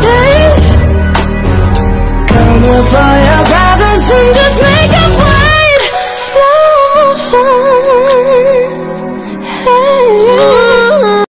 days. Come here for your problems and just make a wait Slow motion.